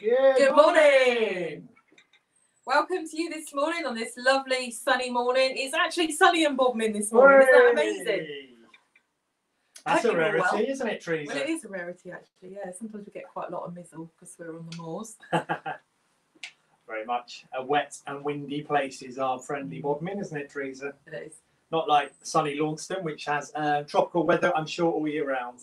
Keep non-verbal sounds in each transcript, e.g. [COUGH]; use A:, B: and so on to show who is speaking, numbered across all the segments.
A: Good,
B: Good
A: morning.
B: Welcome to you this morning on this lovely sunny morning. It's actually sunny in Bodmin this morning. Isn't that amazing?
A: That's a rarity,
B: well.
A: isn't it, Teresa?
B: Well, it is a rarity actually. Yeah, sometimes we get quite a lot of mizzle because we're on the moors. [LAUGHS]
A: Very much. A wet and windy place is our friendly Bodmin, isn't it, Teresa?
B: It is.
A: Not like sunny Launceston, which has uh, tropical weather, I'm sure, all year round.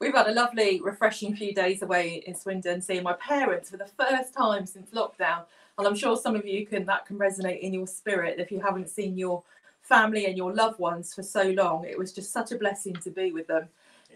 B: We've had a lovely, refreshing few days away in Swindon, seeing my parents for the first time since lockdown. And I'm sure some of you can that can resonate in your spirit if you haven't seen your family and your loved ones for so long. It was just such a blessing to be with them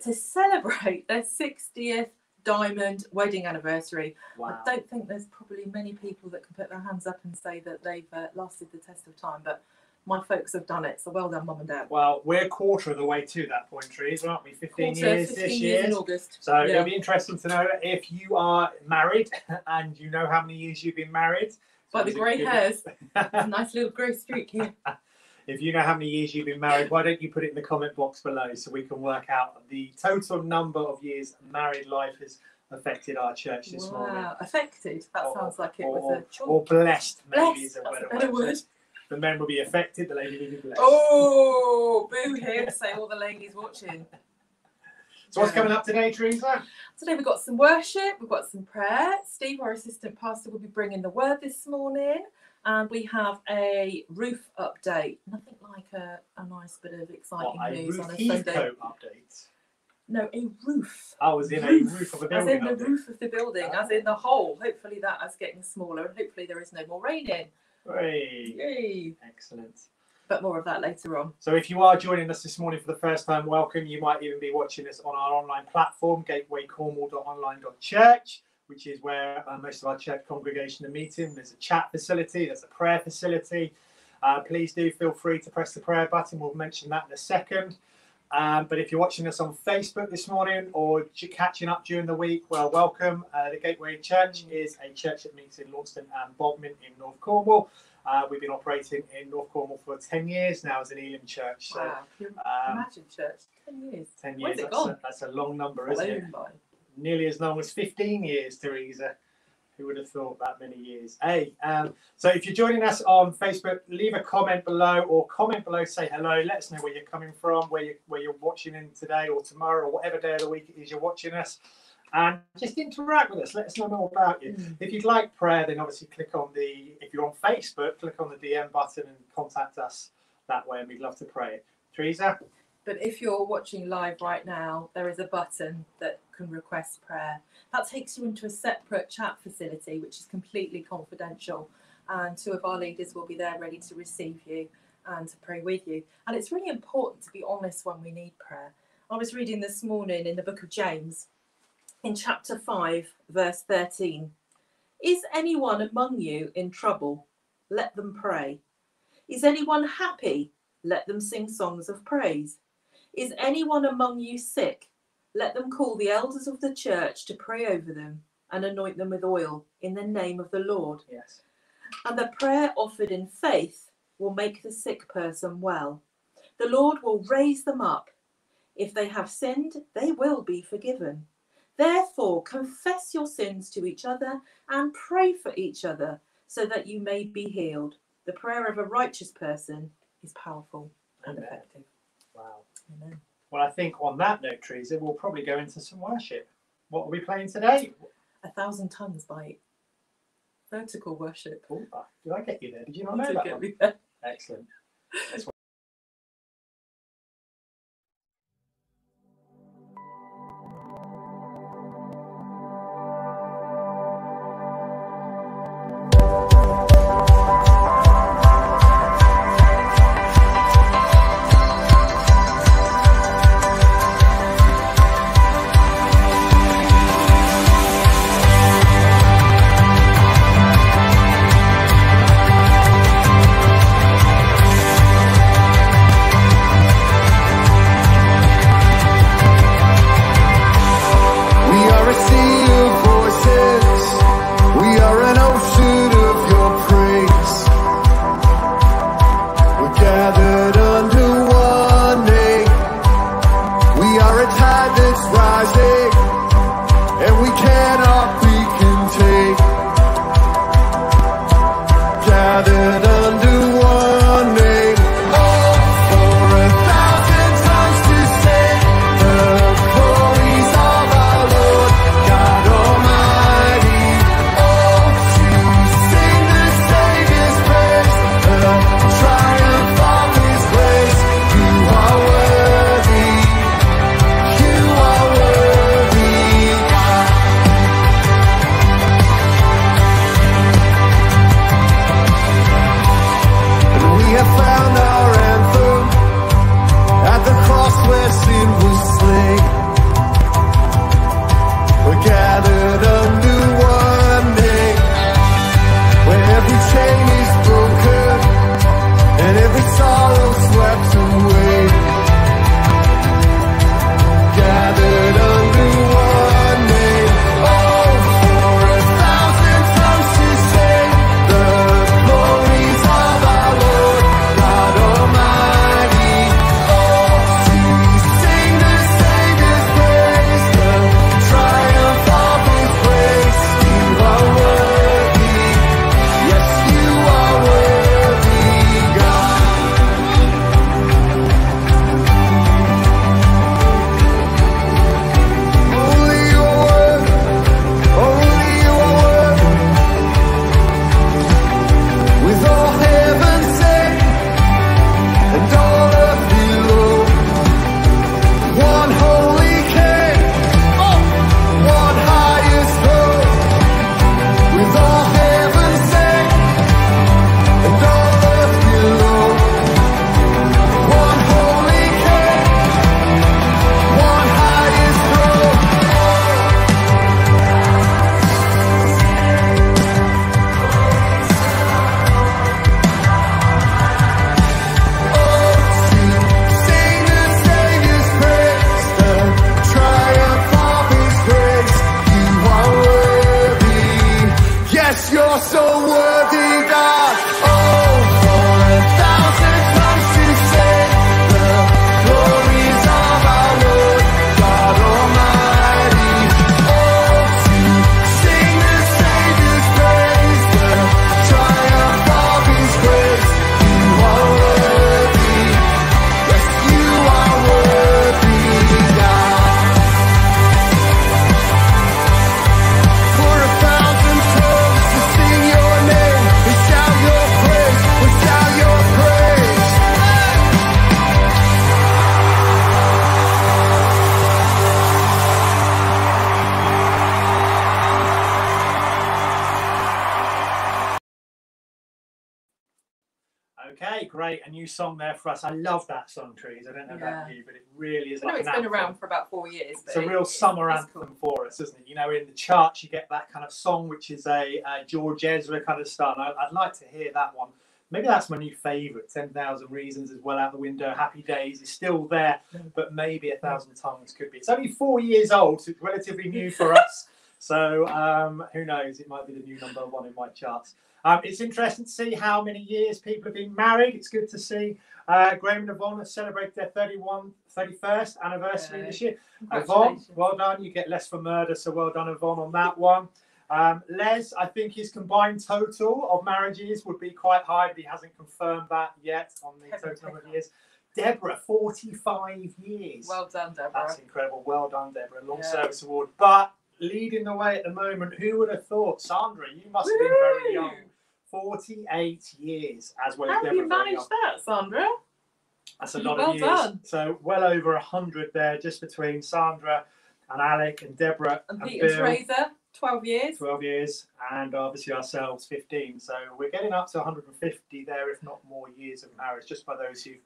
B: to celebrate their 60th diamond wedding anniversary.
A: Wow.
B: I don't think there's probably many people that can put their hands up and say that they've uh, lasted the test of time, but my folks have done it. So well done, mum and dad.
A: Well, we're a quarter of the way to that point, trees, aren't we? 15
B: Quarter,
A: years
B: 15
A: this year.
B: in August.
A: So
B: Yeah.
A: it'll be interesting to know if you are married [LAUGHS] and you know how many years you've been married.
B: By the grey hairs, [LAUGHS] a nice little grey streak here. [LAUGHS]
A: If you know how many years you've been married, why don't you put it in the comment box below so we can work out the total number of years married life has affected our church this morning.
B: Affected. That
A: Or-
B: sounds like it
A: or,
B: was a choice.
A: or blessed, maybe is
B: Blessed,
A: a
B: that's
A: better,
B: a better
A: word. The men will be affected, the ladies will be blessed.
B: Oh, boo here, to say all the ladies watching.
A: so what's coming up today, Teresa?
B: Today we've got some worship, we've got some prayer. Steve, our assistant pastor, will be bringing the word this morning. And we have a roof update. Nothing like a, a nice bit of exciting
A: What,
B: news on a Sunday.
A: Update.
B: No, a roof.
A: I was in
B: Roof,
A: a roof of a building.
B: As in the
A: update.
B: roof of the building, as in the hole. Hopefully that is getting smaller and hopefully there is no more rain in.
A: Hooray.
B: Yay.
A: Excellent.
B: But more of that later on.
A: So if you are joining us this morning for the first time, welcome. You might even be watching us on our online platform, gatewaycornwall.online.church, which is where uh, most of our church congregation are meeting. There's a chat facility, there's a prayer facility. Uh, please do feel free to press the prayer button. We'll mention that in a second. Um, but if you're watching us on Facebook this morning or catching up during the week, well, welcome. Uh, the Gateway Church is a church that meets in Launceston and Bodmin in North Cornwall. Uh, we've been operating in North Cornwall for 10 years now as an Elim church. So
B: Wow.
A: Um,
B: imagine church? 10 years.
A: 10 years, that's a, that's a long number, isn't it?
B: By.
A: Nearly as long as 15 years, Teresa. Who would have thought that many years? Hey, um, so if you're joining us on Facebook, leave a comment below or comment below, say hello, let us know where you're coming from, where, you, where you're watching in today or tomorrow or whatever day of the week it is you're watching us. And just interact with us, let us know more about you.
B: Mm.
A: If you'd like prayer, then obviously click on the, if you're on Facebook, click on the DM button and contact us that way, and we'd love to pray. Teresa?
B: But if you're watching live right now, there is a button that can request prayer. That takes you into a separate chat facility, which is completely confidential. And two of our leaders will be there ready to receive you and to pray with you. And it's really important to be honest when we need prayer. I was reading this morning in the book of James, in chapter 5, verse 13. Is anyone among you in trouble? Let them pray. Is anyone happy? Let them sing songs of praise. Is anyone among you sick? Let them call the elders of the church to pray over them and anoint them with oil in the name of the Lord.
A: Yes.
B: And the prayer offered in faith will make the sick person well. The Lord will raise them up. If they have sinned, they will be forgiven. Therefore, confess your sins to each other and pray for each other so that you may be healed. The prayer of a righteous person is powerful and effective.
A: Wow.
B: Amen.
A: Well, I think on that note, Teresa, we'll probably go into some worship. What are we playing today?
B: A thousand Tongues by vertical worship.
A: Oh, did I get you there? Did you not
B: You
A: know that
B: get
A: one?
B: me there.
A: Excellent. [LAUGHS] for us. I love that song, Trees. I don't know about you, but it really is
B: I know
A: like
B: it's been around for about four years.
A: It's a real
B: it's-
A: summer anthem
B: cool.
A: for us, isn't it? You know, in the charts, you get that kind of song, which is a, a George Ezra kind of style. I, I'd like to hear that one. Maybe that's my new favourite. 10,000 Reasons is well out the window. Happy Days is still there, but maybe A Thousand Tongues could be. It's only four years old, so it's relatively new for us. [LAUGHS] So um, who knows? It might be the new number one in my charts. Um, it's interesting to see how many years people have been married. It's good to see uh, Graham and Yvonne have celebrated their 31, 31st anniversary
B: Yeah.
A: this year. Yvonne, well done. You get less for murder, so well done, Yvonne, on that one. Um, Les, I think his combined total of marriages would be quite high, but he hasn't confirmed that yet on the total number of years. Deborah, 45 years.
B: Well done, Deborah.
A: That's incredible. Well done, Deborah. Long
B: Yeah.
A: service award. But leading the way at the moment, who would have thought? Sandra, you must have been very young. 48 years as well as
B: How have
A: Deborah.
B: you managed that, Sandra?
A: That's a lot
B: Well
A: of years.
B: done.
A: So well over a hundred there, just between Sandra and Alec and Deborah
B: And
A: and
B: Pete and
A: Bill.
B: Teresa, 12 years.
A: Twelve years, and obviously ourselves fifteen. So we're getting up to 150 there, if not more years of marriage, just by those who've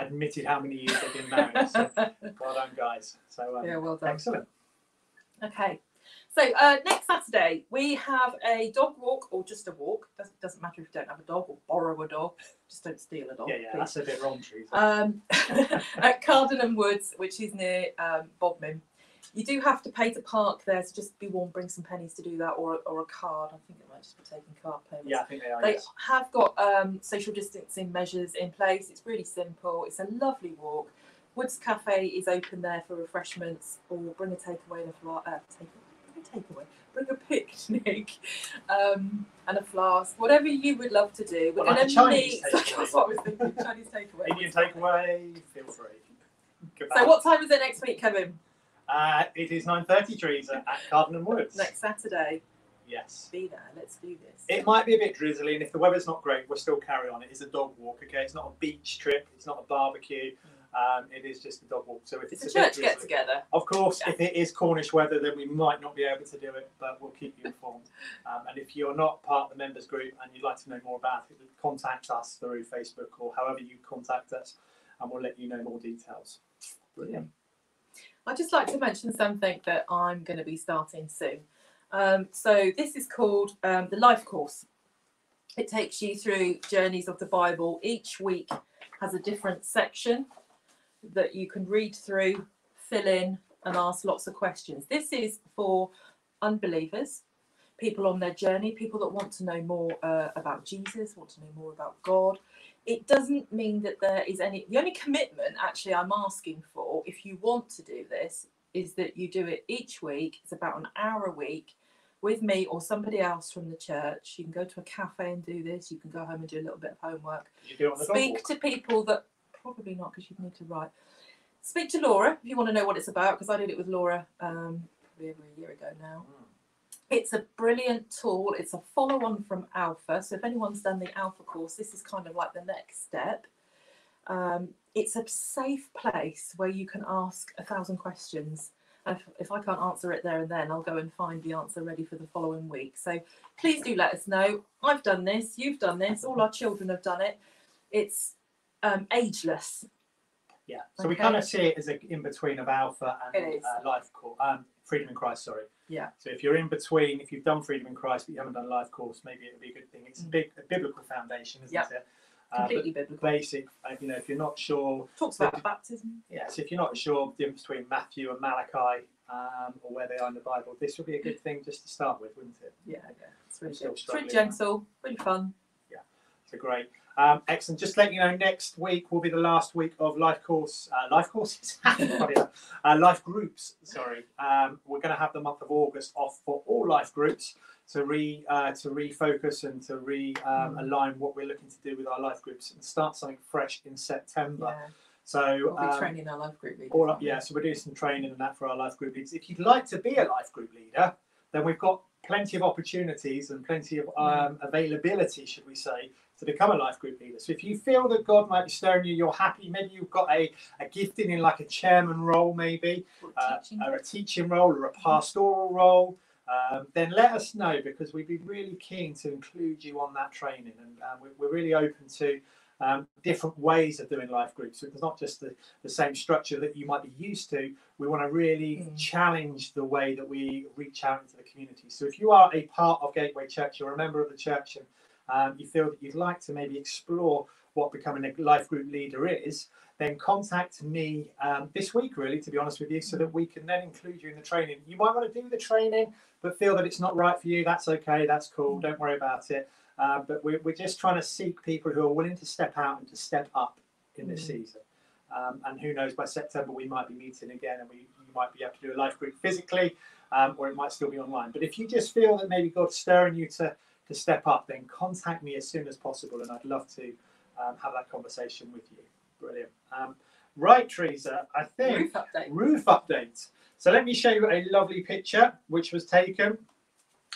A: admitted how many years they've been married. so [LAUGHS] well done, guys. So um,
B: yeah, well done.
A: excellent.
B: Okay. So uh, next Saturday we have a dog walk or just a walk. Doesn't, doesn't matter if you don't have a dog or borrow a dog. Just don't steal a dog.
A: Yeah, yeah,
B: please.
A: that's a bit wrong, Teresa.
B: um, [LAUGHS] at Cardinham Woods, which is near um, Bodmin. You do have to pay to park there, so just be warned, bring some pennies to do that or, or a card. I think it might just be taking card payments.
A: yeah, I think they are.
B: They
A: yes.
B: have got um, social distancing measures in place. It's really simple. It's a lovely walk. Woods Cafe is open there for refreshments, or bring a takeaway and a flask. Uh, take, a takeaway. Bring a picnic um, and a flask. Whatever you would love to do. We're
A: Well, like
B: going to
A: Chinese
B: meet. [LAUGHS]
A: takeaway.
B: That's what I was thinking. Chinese takeaway.
A: Indian takeaway, feel free. Good
B: So what time is it next week, Kevin?
A: Uh, it is 9.30, Teresa, at Cardinham Woods.
B: Next Saturday.
A: Yes.
B: Be there. Let's do this.
A: It might be a bit drizzly, and if the weather's not great, we'll still carry on. It is a dog walk, okay? It's not a beach trip. It's not a barbecue. Um, it is just a dog walk. So if
B: it's
A: it's,
B: a
A: a,
B: church get together.
A: of course,
B: Yeah.
A: if it is Cornish weather, then we might not be able to do it, but we'll keep you informed. Um, and if you're not part of the members group and you'd like to know more about it, contact us through Facebook or however you contact us, and we'll let you know more details. Brilliant.
B: I'd just like to mention something that I'm going to be starting soon. Um, so this is called um, the Life Course. It takes you through journeys of the Bible. Each week has a different section that you can read through, fill in, and ask lots of questions. This is for unbelievers, people on their journey, people that want to know more uh, about Jesus, want to know more about God. It doesn't mean that there is any, the only commitment actually I'm asking for, if you want to do this, is that you do it each week. It's about an hour a week with me or somebody else from the church. You can go to a cafe and do this. You can go home and do a little bit of homework.
A: You do it on the
B: Speak to people that probably not because you'd need to write. Speak to Laura if you want to know what it's about because I did it with Laura um, probably over a year ago now.
A: Mm.
B: It's a brilliant tool. It's a follow on from Alpha. So if anyone's done the Alpha course, this is kind of like the next step. Um, it's a safe place where you can ask a thousand questions. If, if I can't answer it there and then, I'll go and find the answer ready for the following week. So please do let us know. I've done this, you've done this, all our children have done it. It's um, ageless.
A: Yeah. So we
B: Okay.
A: kind of see it as a in between of Alpha and
B: is.
A: uh, Life Course, um, Freedom in Christ. Sorry.
B: Yeah.
A: So if you're in between, if you've done Freedom in Christ but you haven't done Life Course, maybe it would be a good thing. It's a
B: Mm.
A: big a biblical foundation, isn't
B: Yep.
A: it? Uh, but
B: Completely biblical.
A: basic. Uh, you know, if you're not sure,
B: Talks about baptism.
A: yes, if you're not sure the difference between Matthew and Malachi um, or where they are in the Bible, this would be a good thing just to start with, wouldn't it?
B: Yeah, yeah. It's really
A: Still
B: good. It's really
A: struggling.
B: gentle, really fun.
A: Yeah, so great. Um, excellent. Just let you know, next week will be the last week of life course, uh, life courses, [LAUGHS] uh, life groups. Sorry, um, we're going to have the month of August off for all life groups to re uh, to refocus and to re um,
B: Mm.
A: align what we're looking to do with our life groups and start something fresh in September.
B: Yeah.
A: So
B: We'll be
A: um,
B: training our life group leaders.
A: all up, yeah, so we're doing some training and that for our life group leaders. If you'd like to be a life group leader, then we've got plenty of opportunities and plenty of um, availability, should we say, to become a life group leader. So if you feel that God might be stirring you, you're happy, maybe you've got a, a gifting in like a chairman role, maybe,
B: Or
A: uh, or a teaching role or a pastoral role, um, then let us know because we'd be really keen to include you on that training. And uh, we're, we're really open to um, different ways of doing life groups. So it's not just the, the same structure that you might be used to. We want to really
B: Mm.
A: challenge the way that we reach out into the community. So if you are a part of Gateway Church, you're a member of the church, and um, you feel that you'd like to maybe explore what becoming a life group leader is, then contact me um, this week, really, to be honest with you, so that we can then include you in the training. You might want to do the training, but feel that it's not right for you. That's okay. That's cool. Don't worry about it. Uh, but we're, we're just trying to seek people who are willing to step out and to step up in this
B: Mm.
A: season. Um, and who knows, by September we might be meeting again and we you might be able to do a life group physically um, or it might still be online. But if you just feel that maybe God's stirring you to, to step up, then contact me as soon as possible and I'd love to um, have that conversation with you. Brilliant. Um, right, Teresa, I think
B: Roof update.
A: roof update. So let me show you a lovely picture which was taken.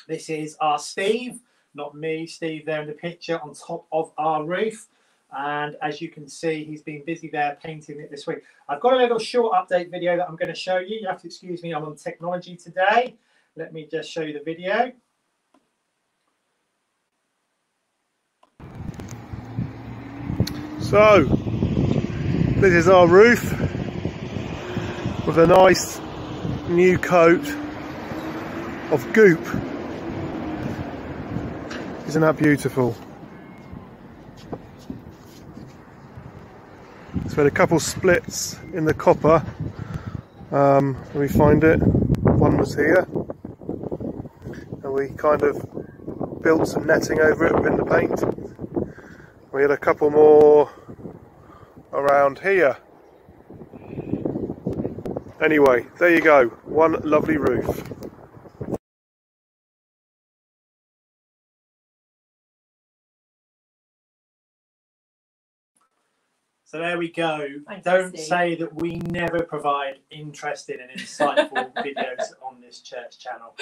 A: This is our Steve, not me, Steve there in the picture on top of our roof. And as you can see, he's been busy there painting it this week. I've got a little short update video that I'm going to show you. You have to excuse me, I'm on technology today. Let me just show you the video.
C: So, this is our roof with a nice new coat of goop. Isn't that beautiful? So we had a couple splits in the copper. Um, me find it. One was here. And we kind of built some netting over it within the paint. We had a couple more around here. Anyway, there you go. One lovely roof.
A: So there we go. Don't say that we never provide interesting and insightful [LAUGHS] videos on this church channel.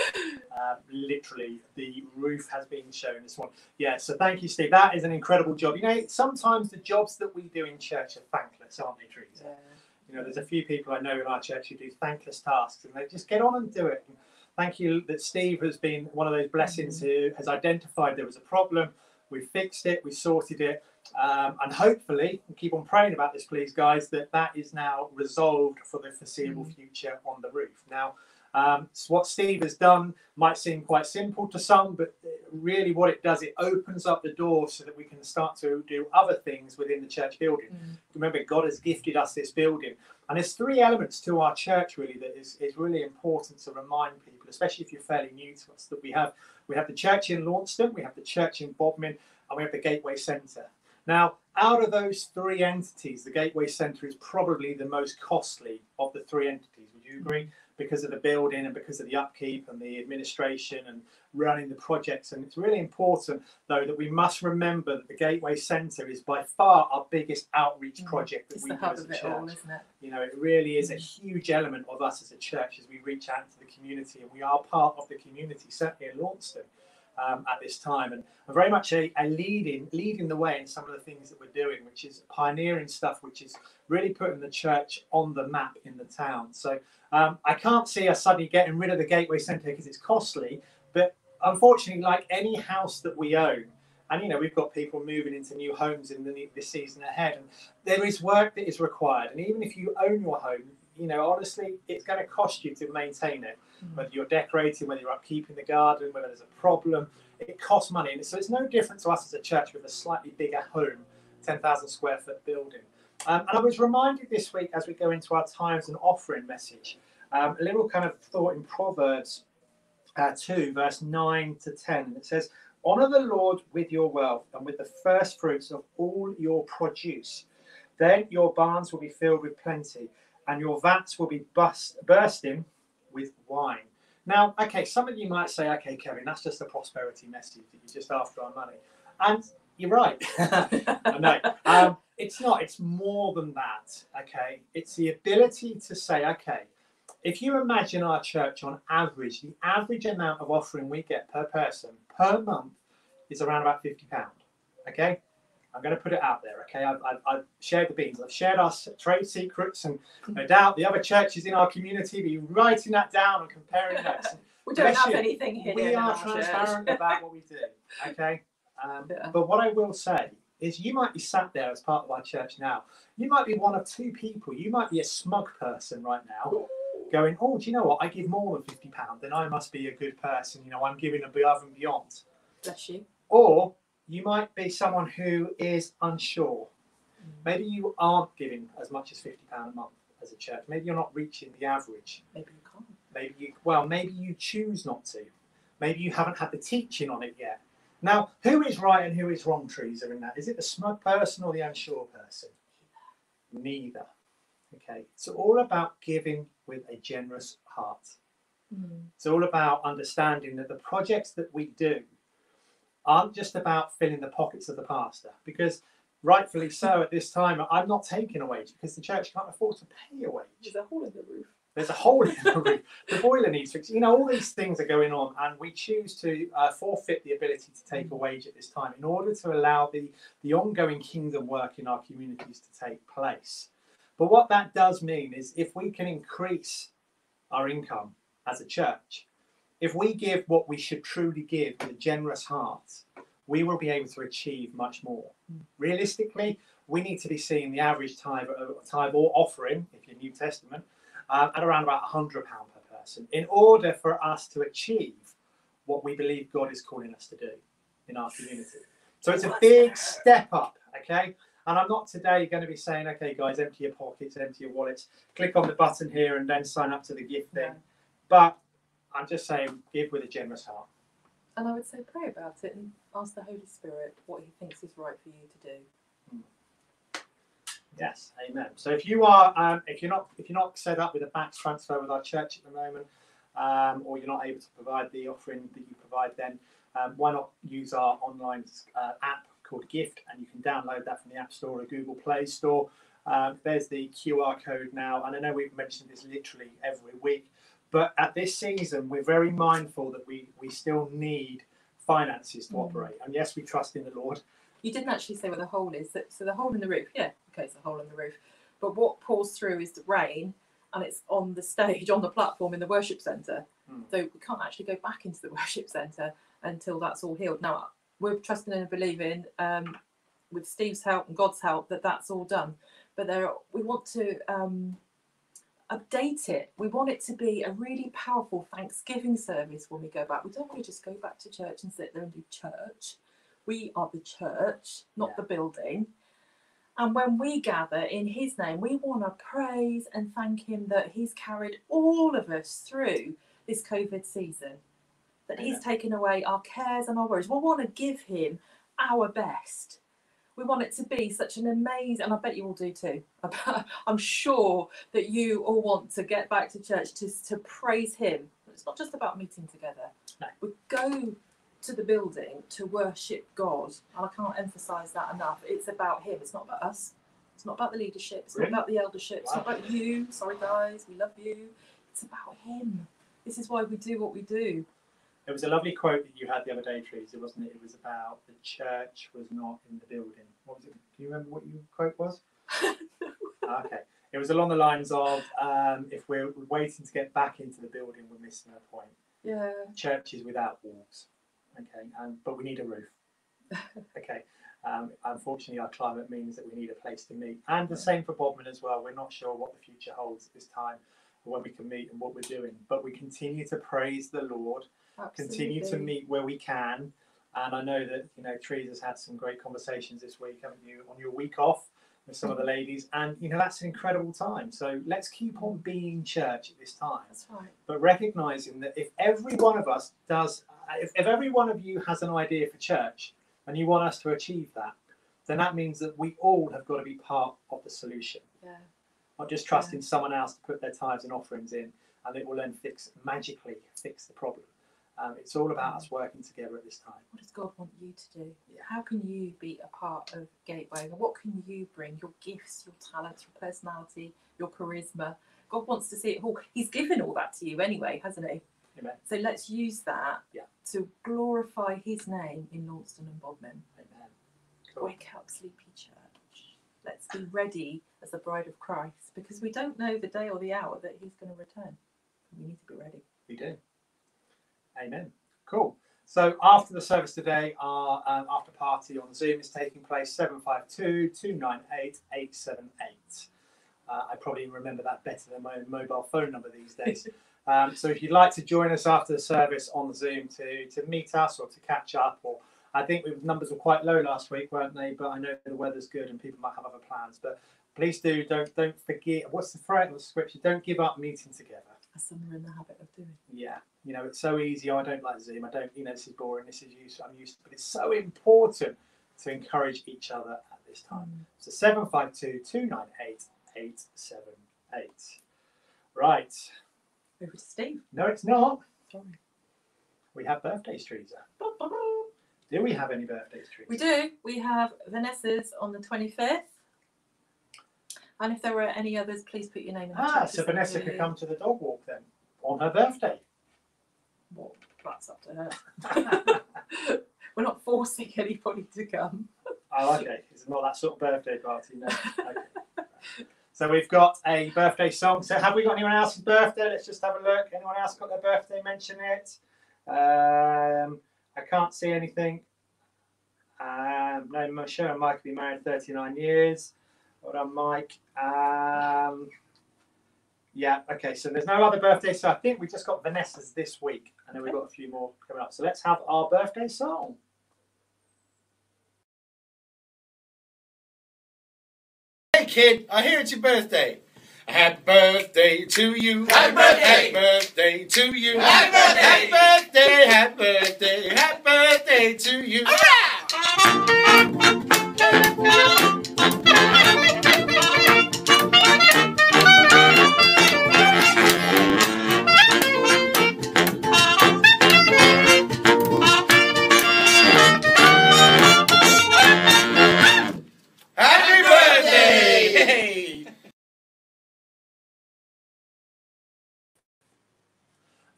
A: Um, literally, the roof has been shown this one. Yeah, so thank you, Steve. That is an incredible job. You know, sometimes the jobs that we do in church are thankless, aren't they, Teresa? You know, there's a few people I know in our church who do thankless tasks and they just get on and do it. And thank you that Steve has been one of those blessings who has identified there was a problem. We fixed it, we sorted it, um, and hopefully, and keep on praying about this, please, guys, that that is now resolved for the foreseeable future on the roof. Now, um, so what Steve has done might seem quite simple to some, but really what it does, it opens up the door so that we can start to do other things within the church building.
B: Mm.
A: Remember, God has gifted us this building. And there's three elements to our church really that is, is really important to remind people, especially if you're fairly new to us, that we have we have the church in Launceston, we have the church in Bodmin, and we have the Gateway Centre. Now, out of those three entities, the Gateway Centre is probably the most costly of the three entities. Would you agree? Because of the building and because of the upkeep and the administration and running the projects. And it's really important, though, that we must remember that the Gateway Centre is by far our biggest outreach
B: Mm.
A: project that
B: It's
A: we do as a church.
B: all, isn't it?
A: You know, it really is a huge element of us as a church as we reach out to the community, and we are part of the community, certainly in Launceston um, at this time, and are very much a, a leading leading the way in some of the things that we're doing, which is pioneering stuff, which is really putting the church on the map in the town. So um, I can't see us suddenly getting rid of the Gateway Centre because it's costly, but unfortunately, like any house that we own. And you know we've got people moving into new homes in the this season ahead, and there is work that is required. And even if you own your home, you know, honestly, it's going to cost you to maintain it.
B: Mm.
A: Whether you're decorating, whether you're upkeeping the garden, whether there's a problem, it costs money. And so it's no different to us as a church with a slightly bigger home, 10,000 square foot building. Um, and I was reminded this week as we go into our times and offering message, um, a little kind of thought in Proverbs uh, 2, verse 9 to 10. And it says, Honor the Lord with your wealth and with the first fruits of all your produce. Then your barns will be filled with plenty, and your vats will be bust, bursting with wine. Now, okay, some of you might say, okay, Kevin, that's just a prosperity message that you're just after our money. And you're right. [LAUGHS] Know. Um, it's not, it's more than that. Okay. It's the ability to say, okay, if you imagine our church on average, the average amount of offering we get per person per month is around about £50. Okay. I'm going to put it out there. Okay. I've, I've, I've shared the beans. I've shared our trade secrets, and no doubt the other churches in our community be writing that down and comparing notes. [LAUGHS]
B: we don't have
A: you.
B: anything hidden.
A: We are
B: church.
A: transparent [LAUGHS] about what we do. Okay. Um,
B: Yeah.
A: But what I will say is you might be sat there as part of our church now. You might be one of two people. You might be a smug person right now going, oh, do you know what? I give more than £50, then I must be a good person. You know, I'm giving above and beyond.
B: Bless you.
A: Or you might be someone who is unsure. Maybe you aren't giving as much as £50 a month as a church. Maybe you're not reaching the average.
B: Maybe you can't.
A: Maybe you, well, maybe you choose not to. Maybe you haven't had the teaching on it yet. Now, who is right and who is wrong, Teresa, in that? Is it the smug person or the unsure person? Neither. Okay. It's all about giving with a generous heart.
B: Mm.
A: It's all about understanding that the projects that we do aren't just about filling the pockets of the pastor, because rightfully so at this time, I'm not taking a wage because the church can't afford to pay a wage.
B: There's a hole in the roof.
A: There's a hole in the roof. The boiler needs fixing. You know, all these things are going on, and we choose to uh, forfeit the ability to take a wage at this time in order to allow the, the ongoing kingdom work in our communities to take place. But what that does mean is if we can increase our income as a church, if we give what we should truly give with a generous heart, we will be able to achieve much more. Realistically, we need to be seeing the average tithe, uh, offering, if you're New Testament, um, at around about £100 per person in order for us to achieve what we believe God is calling us to do in our community. So it's a big step up, okay? And I'm not today going to be saying, okay, guys, empty your pockets, empty your wallets, click on the button here and then sign up to the gift thing.
B: No.
A: But I'm just saying, give with a generous heart.
B: And I would say pray about it and ask the Holy Spirit what He thinks is right for you to do.
A: Yes, amen. So if you are, um, if you're not, if you're not set up with a back transfer with our church at the moment, um, or you're not able to provide the offering that you provide, then um, why not use our online uh, app called Gift, and you can download that from the App Store or Google Play Store. Um, there's the QR code now, and I know we've mentioned this literally every week, but at this season, we're very mindful that we we still need finances to
B: Mm.
A: operate. And yes, we trust in the Lord.
B: You didn't actually say where the hole is. So, the hole in the roof, yeah, okay, it's a hole in the roof. But what pours through is the rain, and it's on the stage, on the platform in the worship centre.
A: Hmm.
B: So we can't actually go back into the [LAUGHS] worship centre until that's all healed. Now we're trusting and believing, um, with Steve's help and God's help, that that's all done. But there, we want to um, update it. We want it to be a really powerful Thanksgiving service when we go back. We don't want to just go back to church and sit there and do church. We are the church, not
A: Yeah.
B: the building. And when we gather in His name, we want to praise and thank Him that He's carried all of us through this COVID season, that He's taken away our cares and our worries. We want to give Him our best. We want it to be such an amazing, and I bet you all do too. [LAUGHS] I'm sure that you all want to get back to church to, to praise Him. It's not just about meeting together.
A: No.
B: We go to the building to worship God, and I can't emphasize that enough. It's about Him. It's not about us. It's not about the leadership. It's
A: Really?
B: not about the eldership. It's not about you. Sorry, guys, we love you. It's about Him. This is why we do what we do.
A: There was a lovely quote that you had the other day, Teresa, wasn't it? It was about the church was not in the building. What was it? Do you remember what your quote was? [LAUGHS] okay. It was along the lines of um, if we're waiting to get back into the building, we're missing a point.
B: Yeah.
A: Church is without walls. Okay. Um, but we need a roof. [LAUGHS] Okay. Um, unfortunately, our climate means that we need a place to meet. And the same for Bodmin as well. We're not sure what the future holds at this time, when we can meet and what we're doing. But we continue to praise the Lord continue to meet where we can. And I know that you know Teresa's had some great conversations this week, haven't you, on your week off with some of the ladies, and you know that's an incredible time. So let's keep on being church at this time,
B: That's right.
A: but recognizing that if every one of us does, if, if every one of you has an idea for church, and you want us to achieve that, then that means that we all have got to be part of the solution
B: Yeah.
A: not just trusting someone else to put their tithes and offerings in and it will then fix magically fix the problem. Um, it's all about us working together at this time.
B: What does God want you to do?
A: Yeah.
B: How can you be a part of Gateway? What can you bring? Your gifts, your talents, your personality, your charisma. God wants to see it all. He's given all that to you anyway, hasn't he?
A: Amen.
B: So let's use that
A: Yeah.
B: to glorify his name in Launceston and Bodmin.
A: Amen. Cool.
B: Wake up, sleepy church. Let's be ready as the bride of Christ because we don't know the day or the hour that he's going to return. We need to be ready.
A: We do. Amen. Cool. So after the service today, our um, after party on Zoom is taking place 752 298 878. Uh, I probably remember that better than my own mobile phone number these days. [LAUGHS] um, so if you'd like to join us after the service on Zoom to, to meet us or to catch up, or I think we, numbers were quite low last week, weren't they? But I know the weather's good and people might have other plans. But please do don't don't forget what's the phrase of the scripture? Don't give up meeting together.
B: As some are in the habit of doing.
A: Yeah, you know it's so easy. I don't like Zoom. I don't. You know this is boring. This is used. I'm used to. But it's so important to encourage each other at this time.
B: Mm.
A: So 752 298 878. Right.
B: Over to Steve.
A: No, it's not.
B: Sorry.
A: We have birthdays, Teresa. Do we have any birthdays, Teresa?
B: We do. We have Vanessa's on the 25th. And if there were any others, please put your name in the
A: Ah,
B: chat.
A: so
B: so
A: Vanessa could come to the dog walk then on her birthday.
B: Well, that's up to her. [LAUGHS] We're not forcing anybody to come. [LAUGHS]
A: Oh, okay. It's not that sort of birthday party, no. Okay. So we've got a birthday song. So have we got anyone else's birthday? Let's just have a look. Anyone else got their birthday? Mention it. Um, I can't see anything. Um, no, Michelle and Mike have been married 39 years. Hold on, Mike. Um, yeah, okay. So there's no other birthday. So I think we just got Vanessa's this week, and then we've got a few more coming up. So let's have our birthday song.
D: Hey kid, I hear it's your birthday. Happy birthday to you.
E: Happy birthday.
D: Happy birthday to you.
E: Happy birthday.
D: Happy birthday. Happy birthday. Happy birthday to you. Happy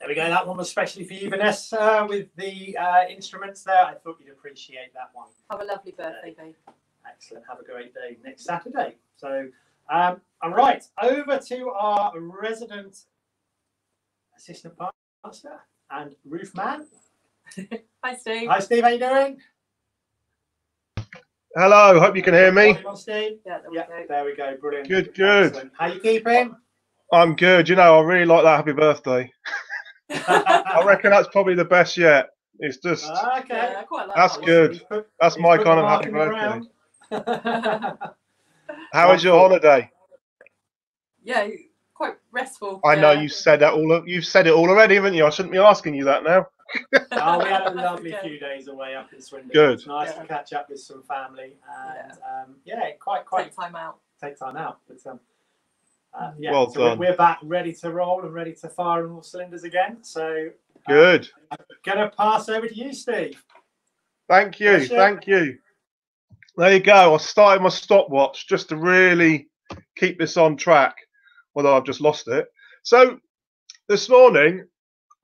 A: There we go. That one was specially for you, Vanessa, with the uh, instruments there. I thought you'd appreciate that one.
B: Have a lovely birthday, babe.
A: Excellent. Have a great day next Saturday. So, um, all right, over to our resident assistant pastor and roof man. [LAUGHS]
B: Hi, Steve.
A: Hi, Steve. How you doing?
C: Hello, hope you can hear me.
A: Volume on, Steve.
B: Yeah, there we
A: Yeah,
B: go.
A: there we go. Brilliant.
C: Good, good.
A: Excellent. How you keeping?
C: I'm good. You know, I really like that happy birthday. [LAUGHS] I reckon that's probably the best yet. It's just,
A: okay.
B: Yeah, I quite like
C: That's
B: that
C: good.
A: Put-
C: that's my kind of happy birthday.
A: ground. [LAUGHS]
C: how was your holiday?
B: Yeah, quite restful.
C: I know
B: yeah.
C: you said that all. You've said it all already, haven't you? I shouldn't be asking you that now. [LAUGHS]
A: oh, we had a lovely
B: okay.
A: few days away up in Swindon.
C: Good.
A: It's nice
B: Yeah.
A: to catch up with some family and yeah, um, yeah quite quite
B: Take time out.
A: take time out. But um, uh, yeah,
C: Well
A: so we're-
C: done.
A: We're back, ready to roll and ready to fire on all cylinders again. So uh,
C: Good.
A: I'm gonna pass over to you, Steve.
C: Thank you.
A: Pleasure.
C: Thank you. There you go. I started my stopwatch just to really keep this on track, although I've just lost it. So this morning,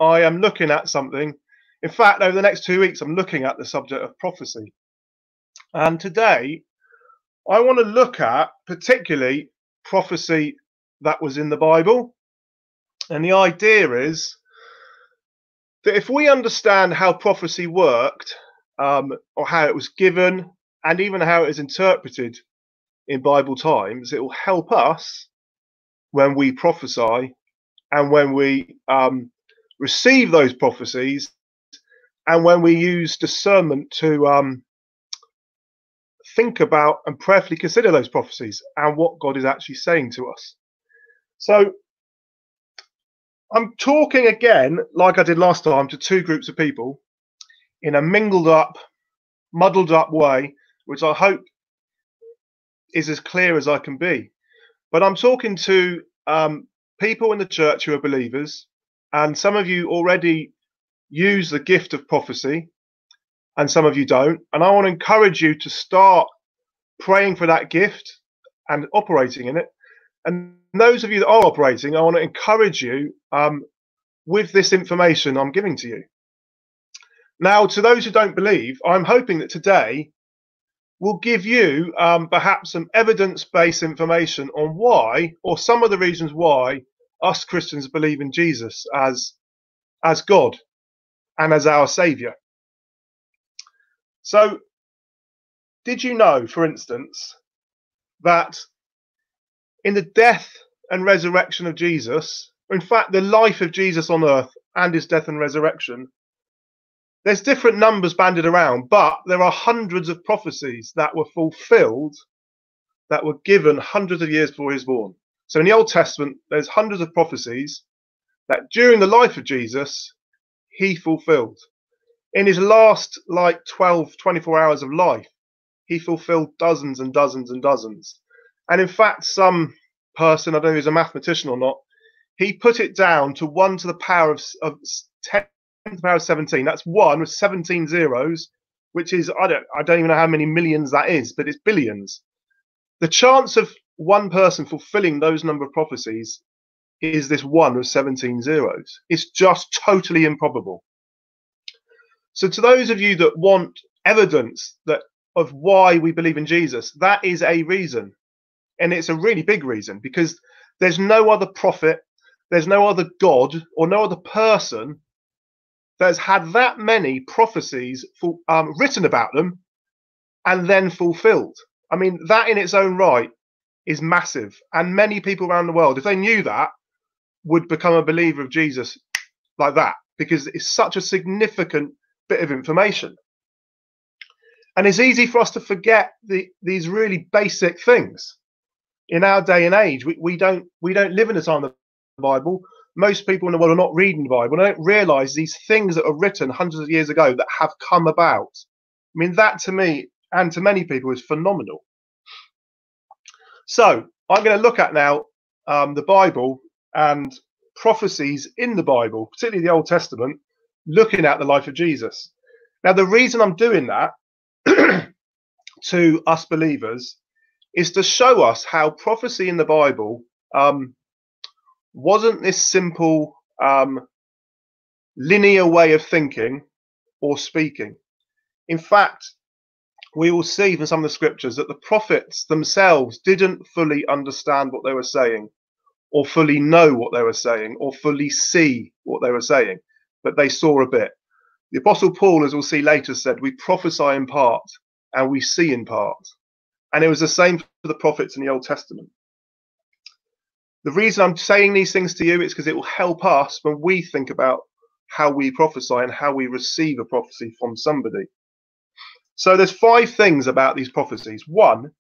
C: I am looking at something. In fact, over the next two weeks, I'm looking at the subject of prophecy. And today, I want to look at particularly prophecy that was in the Bible. And the idea is that if we understand how prophecy worked, um, or how it was given, and even how it is interpreted in Bible times, it will help us when we prophesy and when we um, receive those prophecies and when we use discernment to um, think about and prayerfully consider those prophecies and what God is actually saying to us. So I'm talking again, like I did last time, to two groups of people in a mingled up, muddled up way, which I hope is as clear as I can be. But I'm talking to um, people in the church who are believers, and some of you already use the gift of prophecy, and some of you don't. And I want to encourage you to start praying for that gift and operating in it. And those of you that are operating, I want to encourage you um, with this information I'm giving to you. Now, to those who don't believe, I'm hoping that today will give you um, perhaps some evidence based information on why, or some of the reasons why, us Christians believe in Jesus as, as God and as our Saviour. So, did you know, for instance, that in the death and resurrection of Jesus, in fact, the life of Jesus on earth and his death and resurrection, there's different numbers banded around, but there are hundreds of prophecies that were fulfilled that were given hundreds of years before he was born. So in the Old Testament, there's hundreds of prophecies that during the life of Jesus, he fulfilled. In his last like 12, 24 hours of life, he fulfilled dozens and dozens and dozens. And in fact, some person, I don't know if he's a mathematician or not, he put it down to one to the power of, of 10 to the power of 17. That's one with 17 zeros, which is, I don't, I don't even know how many millions that is, but it's billions. The chance of one person fulfilling those number of prophecies is this one with 17 zeros. It's just totally improbable. So, to those of you that want evidence that of why we believe in Jesus, that is a reason, and it's a really big reason because there's no other prophet, there's no other God, or no other person that's had that many prophecies for, um, written about them and then fulfilled. I mean, that in its own right is massive, and many people around the world, if they knew that, would become a believer of Jesus like that because it's such a significant bit of information. And it's easy for us to forget the, these really basic things. In our day and age, we, we don't we don't live in the time of the Bible. Most people in the world are not reading the Bible. They don't realize these things that are written hundreds of years ago that have come about. I mean, that to me and to many people is phenomenal. So I'm going to look at now um, the Bible and prophecies in the Bible, particularly the Old Testament, looking at the life of Jesus. Now, the reason I'm doing that [CLEARS THROAT] to us believers is to show us how prophecy in the Bible um, wasn't this simple um, linear way of thinking or speaking. In fact, we will see from some of the scriptures that the prophets themselves didn't fully understand what they were saying, or fully know what they were saying, or fully see what they were saying, but they saw a bit. The Apostle Paul, as we'll see later, said, We prophesy in part and we see in part. And it was the same for the prophets in the Old Testament. The reason I'm saying these things to you is because it will help us when we think about how we prophesy and how we receive a prophecy from somebody. So there's five things about these prophecies. One,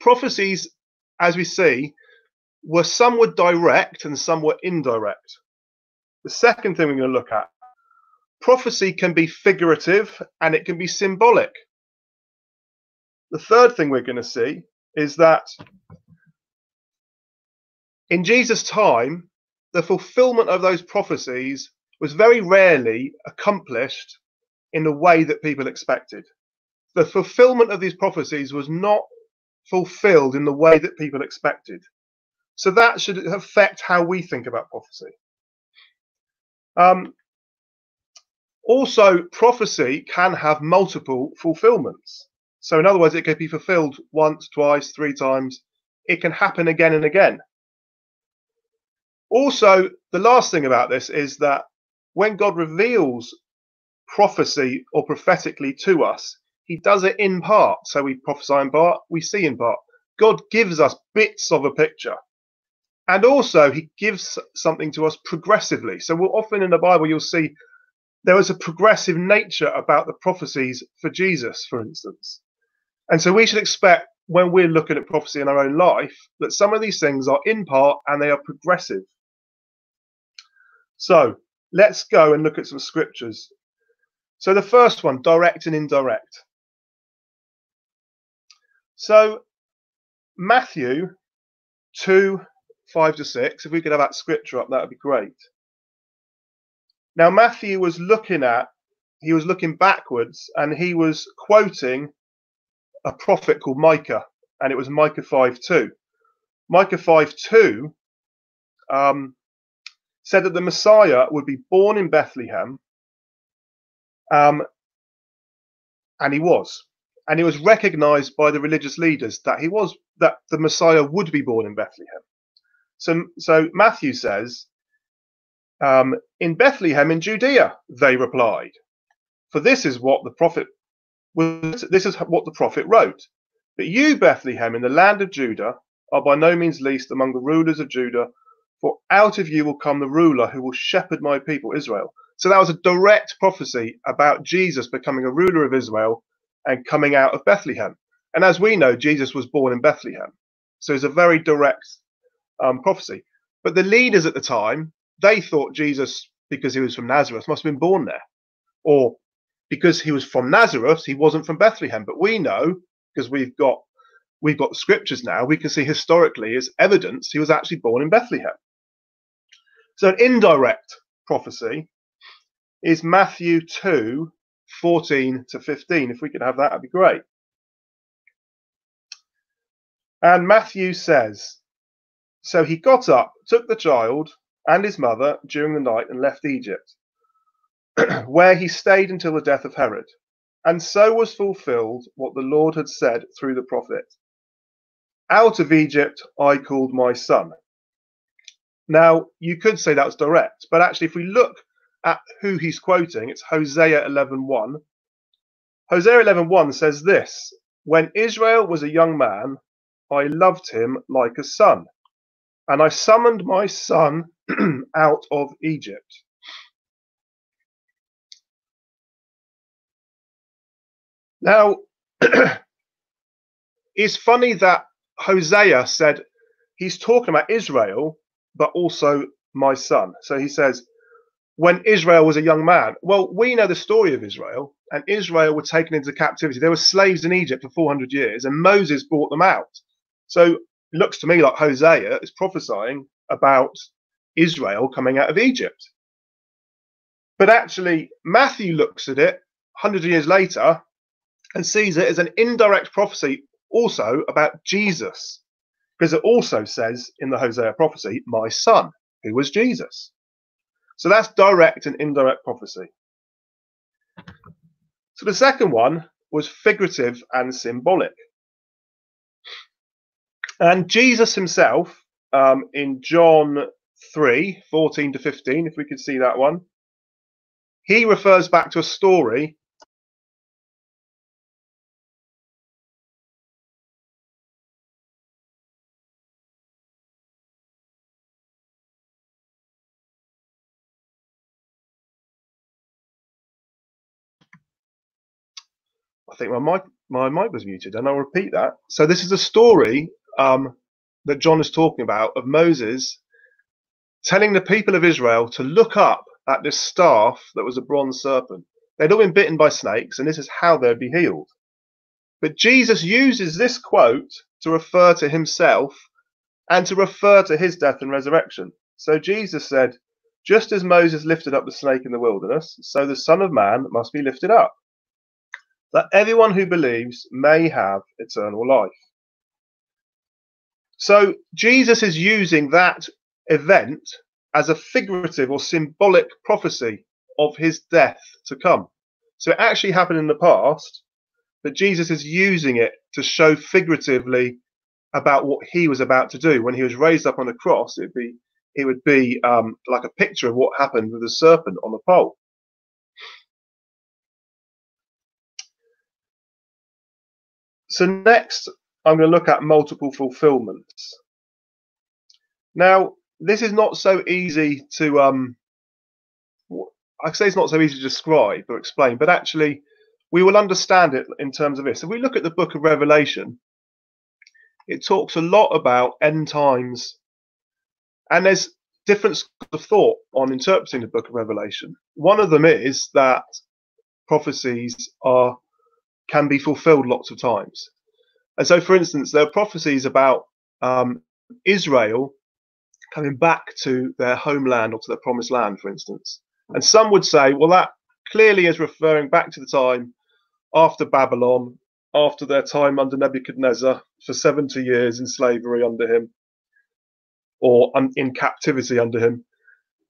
C: prophecies, as we see, were some were direct and some were indirect. The second thing we're going to look at prophecy can be figurative and it can be symbolic. The third thing we're going to see is that in Jesus' time, the fulfillment of those prophecies was very rarely accomplished in the way that people expected. The fulfillment of these prophecies was not fulfilled in the way that people expected. So that should affect how we think about prophecy. Um, also, prophecy can have multiple fulfillments. So, in other words, it can be fulfilled once, twice, three times. It can happen again and again. Also, the last thing about this is that when God reveals prophecy or prophetically to us, he does it in part. So we prophesy in part, we see in part. God gives us bits of a picture. And also, he gives something to us progressively. So, we'll often in the Bible, you'll see there is a progressive nature about the prophecies for Jesus, for instance. And so, we should expect when we're looking at prophecy in our own life that some of these things are in part and they are progressive. So, let's go and look at some scriptures. So, the first one direct and indirect. So, Matthew 2 5 to 6. If we could have that scripture up, that would be great. Now, Matthew was looking at, he was looking backwards and he was quoting a prophet called Micah, and it was Micah 5 2. Micah 5 2 um, said that the Messiah would be born in Bethlehem, um, and he was. And he was recognized by the religious leaders that he was, that the Messiah would be born in Bethlehem. So, so Matthew says, um, In Bethlehem in Judea, they replied. For this is what the prophet was this is what the prophet wrote. But you, Bethlehem, in the land of Judah, are by no means least among the rulers of Judah, for out of you will come the ruler who will shepherd my people Israel. So that was a direct prophecy about Jesus becoming a ruler of Israel and coming out of Bethlehem. And as we know, Jesus was born in Bethlehem. So it's a very direct um, prophecy. But the leaders at the time, they thought Jesus, because he was from Nazareth, must have been born there. Or because he was from Nazareth, he wasn't from Bethlehem. But we know, because we've got we've got scriptures now, we can see historically as evidence he was actually born in Bethlehem. So an indirect prophecy is Matthew 2, 14 to 15. If we could have that, that'd be great. And Matthew says, So he got up, took the child and his mother during the night, and left Egypt, [CLEARS THROAT] where he stayed until the death of Herod. And so was fulfilled what the Lord had said through the prophet Out of Egypt I called my son. Now, you could say that was direct, but actually, if we look at who he's quoting, it's Hosea 11.1. Hosea 11.1 says this, When Israel was a young man, I loved him like a son, and I summoned my son [CLEARS THROAT] out of Egypt. Now, [CLEARS THROAT] it's funny that Hosea said he's talking about Israel, but also my son. So he says, when Israel was a young man. Well, we know the story of Israel, and Israel were taken into captivity. They were slaves in Egypt for 400 years, and Moses brought them out. So it looks to me like Hosea is prophesying about Israel coming out of Egypt. But actually, Matthew looks at it 100 years later and it as an indirect prophecy also about Jesus, because it also says in the Hosea prophecy, my son, who was Jesus. So that's direct and indirect prophecy. So the second one was figurative and symbolic. And Jesus himself, um, in John 3 14 to 15, if we could see that one, he refers back to a story I think my mic my mic was muted, and I'll repeat that. So this is a story um, that John is talking about of Moses telling the people of Israel to look up at this staff that was a bronze serpent. They'd all been bitten by snakes, and this is how they'd be healed. But Jesus uses this quote to refer to himself and to refer to his death and resurrection. So Jesus said, Just as Moses lifted up the snake in the wilderness, so the Son of Man must be lifted up that everyone who believes may have eternal life. So Jesus is using that event as a figurative or symbolic prophecy of his death to come. So it actually happened in the past, but Jesus is using it to show figuratively about what he was about to do when he was raised up on the cross. It'd be it would be um, like a picture of what happened with the serpent on the pole. So next, I'm going to look at multiple fulfillments. Now, this is not so easy to, um, I say it's not so easy to describe or explain, but actually we will understand it in terms of this. If we look at the book of Revelation, it talks a lot about end times, and there's different schools of thought on interpreting the book of Revelation. One of them is that prophecies are can be fulfilled lots of times. And so, for instance, there are prophecies about um, Israel coming back to their homeland or to their promised land, for instance. And some would say, well, that clearly is referring back to the time after Babylon, after their time under Nebuchadnezzar for 70 years in slavery under him or in captivity under him.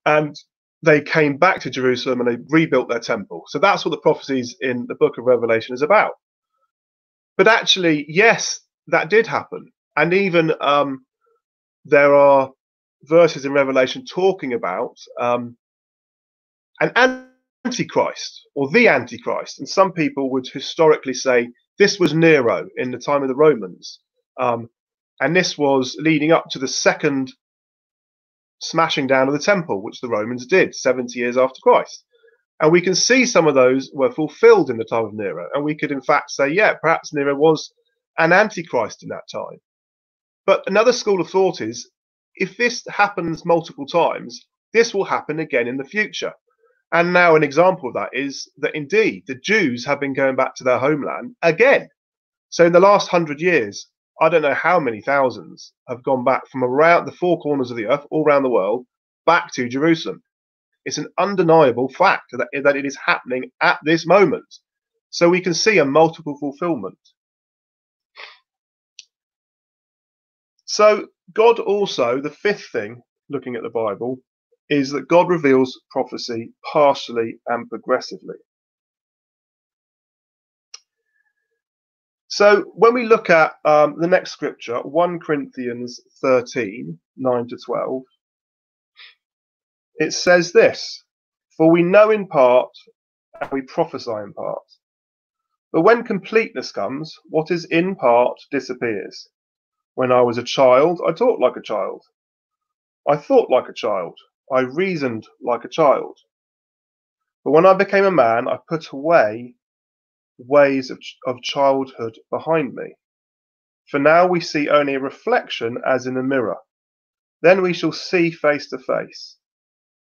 C: And they came back to Jerusalem and they rebuilt their temple. So that's what the prophecies in the book of Revelation is about. But actually, yes, that did happen. And even um, there are verses in Revelation talking about um, an Antichrist or the Antichrist. And some people would historically say this was Nero in the time of the Romans. Um, and this was leading up to the second smashing down of the temple, which the Romans did 70 years after Christ. And we can see some of those were fulfilled in the time of Nero. And we could, in fact, say, yeah, perhaps Nero was an antichrist in that time. But another school of thought is if this happens multiple times, this will happen again in the future. And now, an example of that is that indeed the Jews have been going back to their homeland again. So, in the last hundred years, I don't know how many thousands have gone back from around the four corners of the earth, all around the world, back to Jerusalem. It's an undeniable fact that, that it is happening at this moment. So we can see a multiple fulfillment. So, God also, the fifth thing, looking at the Bible, is that God reveals prophecy partially and progressively. So when we look at um, the next scripture, 1 Corinthians 13, 9 to 12, it says this For we know in part and we prophesy in part. But when completeness comes, what is in part disappears. When I was a child, I talked like a child. I thought like a child. I reasoned like a child. But when I became a man, I put away ways of, of childhood behind me. For now we see only a reflection as in a mirror. Then we shall see face to face.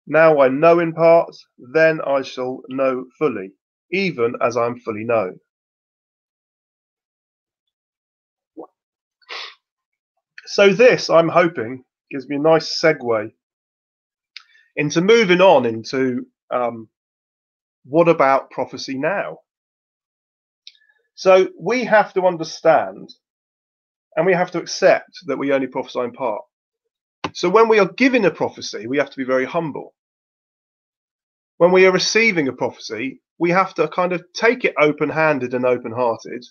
C: Now I know in part, then I shall know fully, even as I am fully known. So, this, I'm hoping, gives me a nice segue into moving on into um, what about prophecy now? So we have to understand and we have to accept that we only prophesy in part. So when we are giving a prophecy, we have to be very humble. When we are receiving a prophecy, we have to kind of take it open handed and open hearted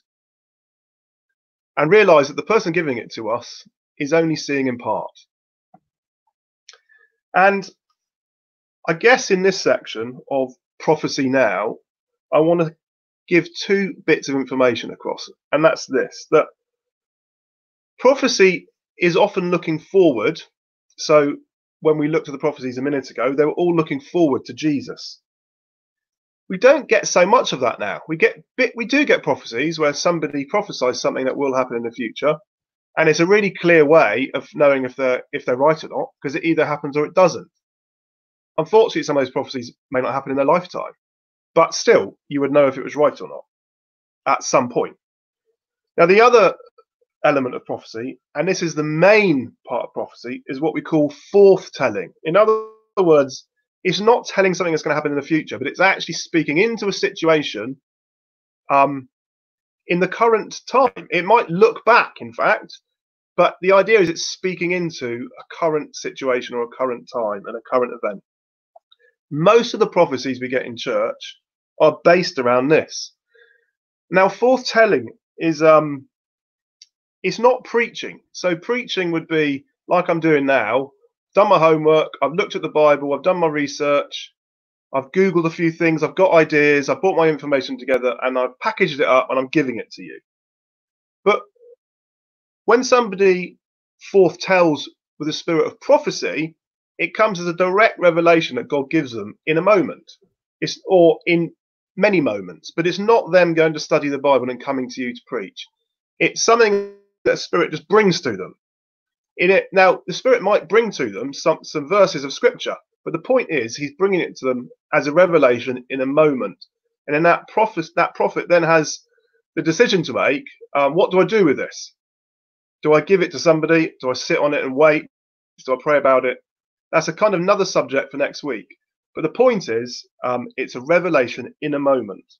C: and realize that the person giving it to us is only seeing in part. And I guess in this section of prophecy now, I want to give two bits of information across, and that's this that prophecy is often looking forward. So when we looked at the prophecies a minute ago, they were all looking forward to Jesus. We don't get so much of that now. We get bit, we do get prophecies where somebody prophesies something that will happen in the future, and it's a really clear way of knowing if they're if they're right or not because it either happens or it doesn't. Unfortunately, some of those prophecies may not happen in their lifetime. But still, you would know if it was right or not at some point. Now, the other element of prophecy, and this is the main part of prophecy, is what we call forthtelling. In other words, it's not telling something that's going to happen in the future, but it's actually speaking into a situation um, in the current time. It might look back, in fact, but the idea is it's speaking into a current situation or a current time and a current event. Most of the prophecies we get in church are based around this. Now, forthtelling is um, it's not preaching. So preaching would be like I'm doing now. Done my homework. I've looked at the Bible. I've done my research. I've googled a few things. I've got ideas. I've brought my information together and I've packaged it up and I'm giving it to you. But when somebody forthtells with a spirit of prophecy, it comes as a direct revelation that God gives them in a moment. It's or in many moments, but it's not them going to study the Bible and coming to you to preach. It's something that Spirit just brings to them. In it now, the Spirit might bring to them some some verses of Scripture, but the point is, He's bringing it to them as a revelation in a moment, and then that prophet that prophet then has the decision to make: um, what do I do with this? Do I give it to somebody? Do I sit on it and wait? Do I pray about it? That's a kind of another subject for next week. But the point is, um, it's a revelation in a moment.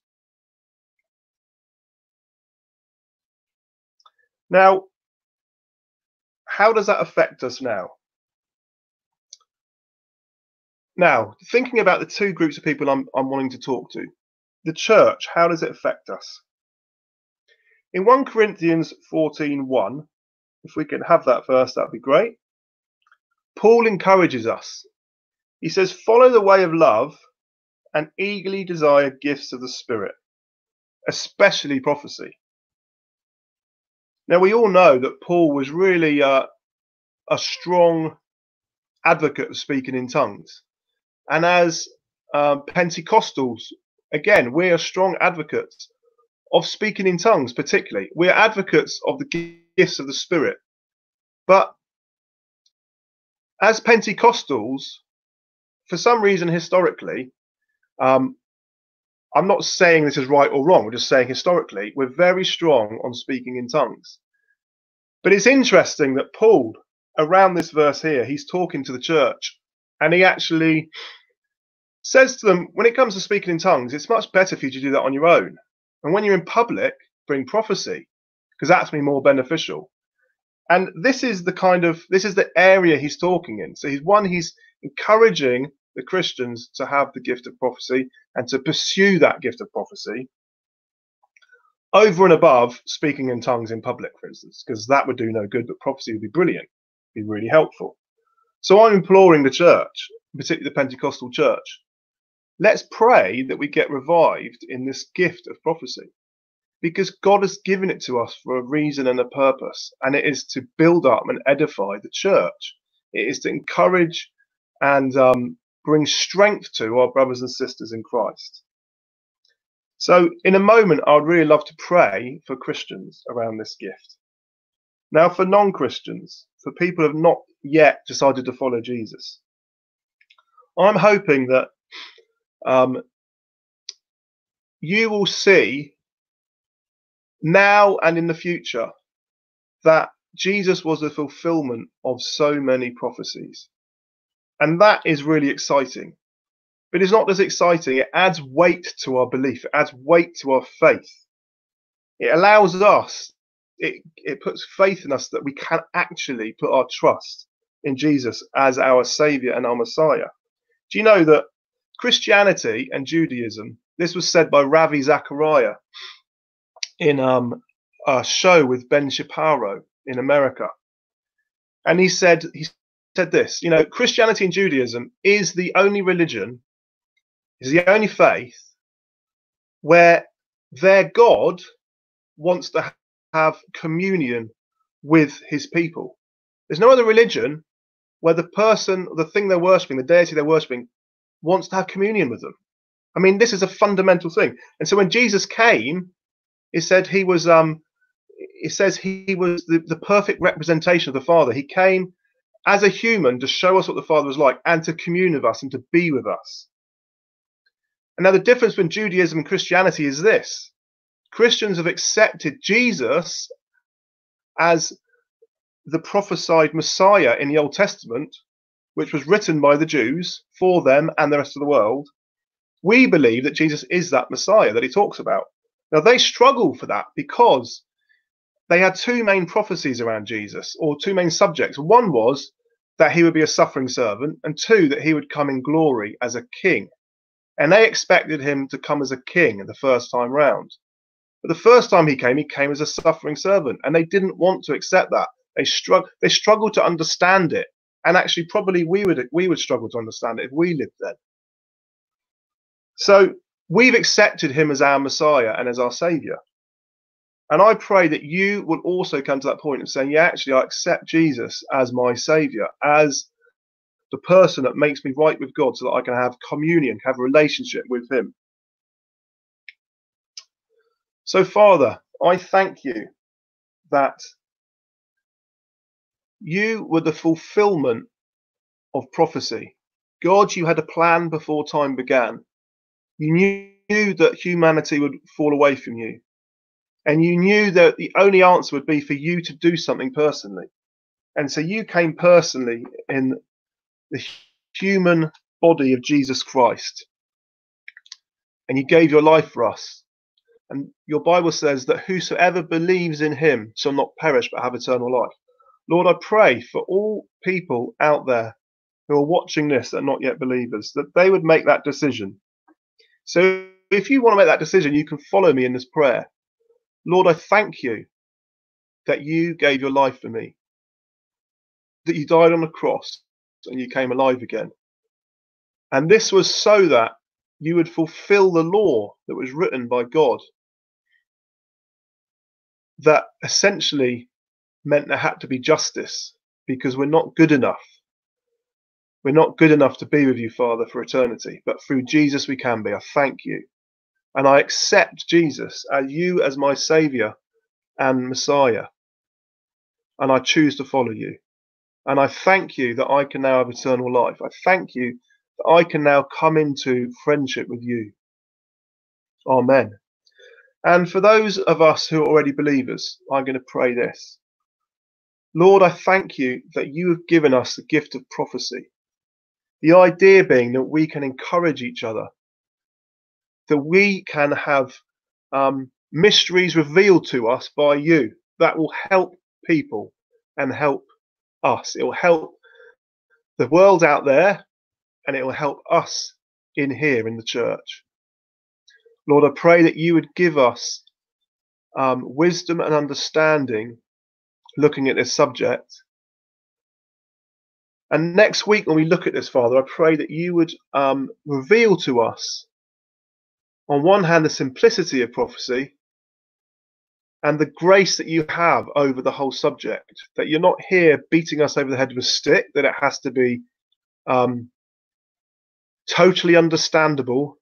C: Now, how does that affect us now? Now, thinking about the two groups of people I'm, I'm wanting to talk to, the church, how does it affect us? In 1 Corinthians 14:1, if we can have that first, that'd be great. Paul encourages us he says, follow the way of love and eagerly desire gifts of the Spirit, especially prophecy. Now, we all know that Paul was really uh, a strong advocate of speaking in tongues. And as um, Pentecostals, again, we are strong advocates of speaking in tongues, particularly. We're advocates of the gifts of the Spirit. But as Pentecostals, for some reason, historically, um, I'm not saying this is right or wrong. We're just saying historically, we're very strong on speaking in tongues. But it's interesting that Paul, around this verse here, he's talking to the church and he actually says to them, when it comes to speaking in tongues, it's much better for you to do that on your own. And when you're in public, bring prophecy because that's me more beneficial. And this is the kind of this is the area he's talking in. So he's one, he's encouraging the Christians to have the gift of prophecy and to pursue that gift of prophecy over and above speaking in tongues in public, for instance, because that would do no good, but prophecy would be brilliant, be really helpful. So I'm imploring the church, particularly the Pentecostal church, let's pray that we get revived in this gift of prophecy because God has given it to us for a reason and a purpose, and it is to build up and edify the church. It is to encourage and um, bring strength to our brothers and sisters in Christ. So, in a moment, I'd really love to pray for Christians around this gift. Now, for non Christians, for people who have not yet decided to follow Jesus, I'm hoping that um, you will see now and in the future that Jesus was the fulfillment of so many prophecies. And that is really exciting. But it's not as exciting. It adds weight to our belief, it adds weight to our faith. It allows us, it, it puts faith in us that we can actually put our trust in Jesus as our Savior and our Messiah. Do you know that Christianity and Judaism, this was said by Ravi Zacharias in um, a show with Ben Shapiro in America. And he said, he said this, you know, Christianity and Judaism is the only religion, is the only faith where their God wants to have communion with his people. There's no other religion where the person, the thing they're worshipping, the deity they're worshipping, wants to have communion with them. I mean, this is a fundamental thing. And so when Jesus came, he said he was um it says he was the, the perfect representation of the Father. He came as a human to show us what the Father was like and to commune with us and to be with us. And now the difference between Judaism and Christianity is this. Christians have accepted Jesus as the prophesied Messiah in the Old Testament, which was written by the Jews for them and the rest of the world. We believe that Jesus is that Messiah that he talks about. Now they struggle for that because they had two main prophecies around Jesus, or two main subjects. One was that he would be a suffering servant, and two, that he would come in glory as a king. And they expected him to come as a king the first time round. But the first time he came, he came as a suffering servant, and they didn't want to accept that. They struggled. They struggled to understand it, and actually, probably we would we would struggle to understand it if we lived then. So we've accepted him as our Messiah and as our Savior. And I pray that you will also come to that point of saying, yeah, actually, I accept Jesus as my Savior, as the person that makes me right with God so that I can have communion, have a relationship with Him. So, Father, I thank you that you were the fulfillment of prophecy. God, you had a plan before time began. You knew that humanity would fall away from you. And you knew that the only answer would be for you to do something personally. And so you came personally in the human body of Jesus Christ. And you gave your life for us. And your Bible says that whosoever believes in him shall not perish but have eternal life. Lord, I pray for all people out there who are watching this that are not yet believers, that they would make that decision so if you want to make that decision, you can follow me in this prayer. Lord, I thank you that you gave your life for me, that you died on the cross and you came alive again. And this was so that you would fulfill the law that was written by God that essentially meant there had to be justice because we're not good enough. We're not good enough to be with you, Father, for eternity, but through Jesus we can be. I thank you. And I accept Jesus as you as my Savior and Messiah. And I choose to follow you. And I thank you that I can now have eternal life. I thank you that I can now come into friendship with you. Amen. And for those of us who are already believers, I'm going to pray this. Lord, I thank you that you have given us the gift of prophecy. The idea being that we can encourage each other, that we can have um, mysteries revealed to us by you that will help people and help us. It will help the world out there and it will help us in here in the church. Lord, I pray that you would give us um, wisdom and understanding looking at this subject. And next week, when we look at this, Father, I pray that you would um, reveal to us, on one hand, the simplicity of prophecy and the grace that you have over the whole subject. That you're not here beating us over the head with a stick, that it has to be um, totally understandable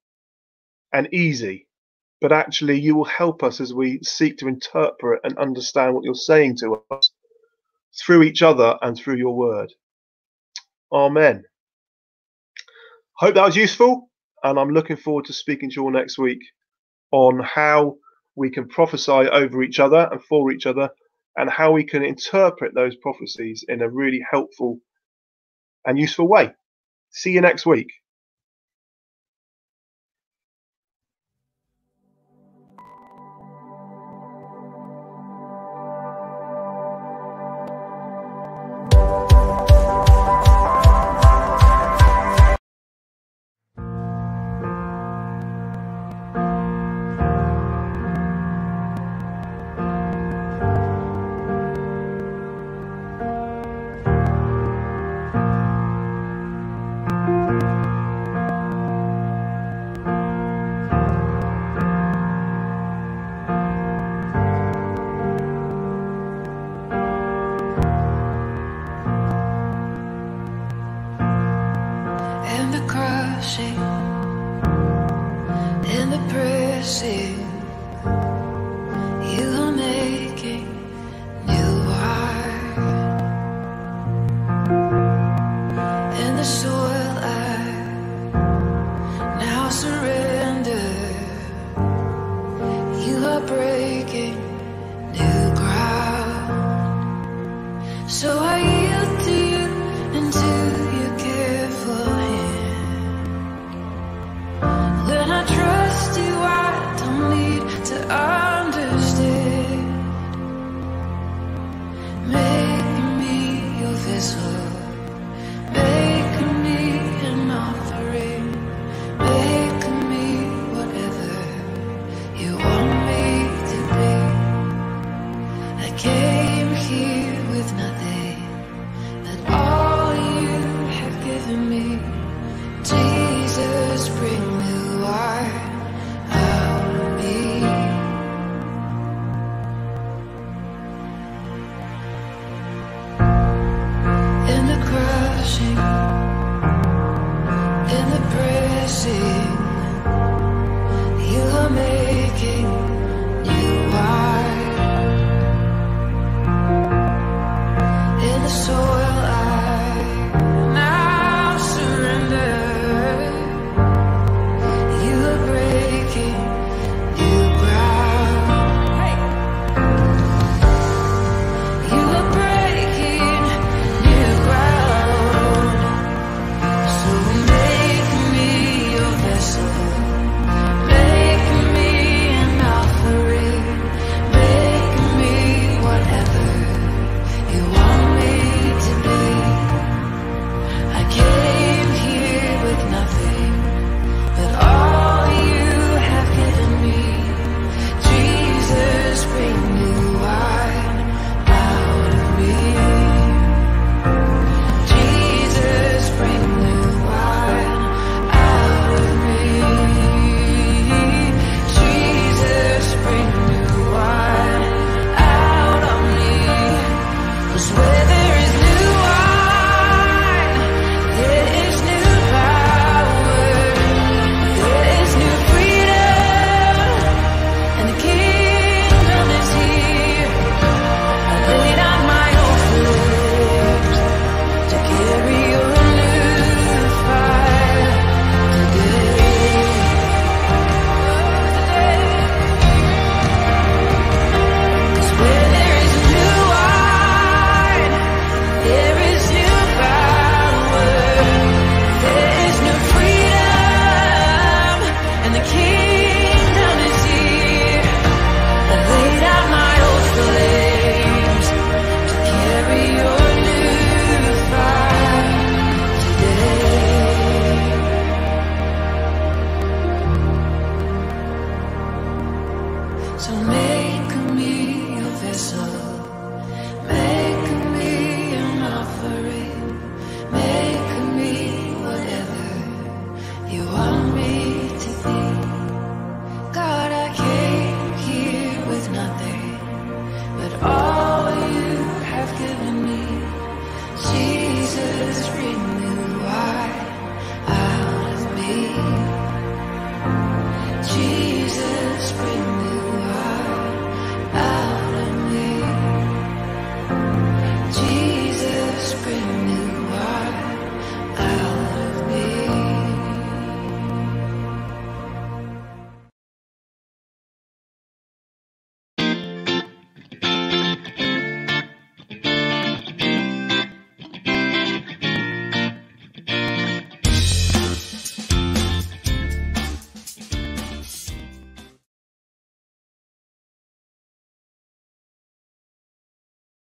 C: and easy, but actually you will help us as we seek to interpret and understand what you're saying to us through each other and through your word. Amen. Hope that was useful, and I'm looking forward to speaking to you all next week on how we can prophesy over each other and for each other, and how we can interpret those prophecies in a really helpful and useful way. See you next week.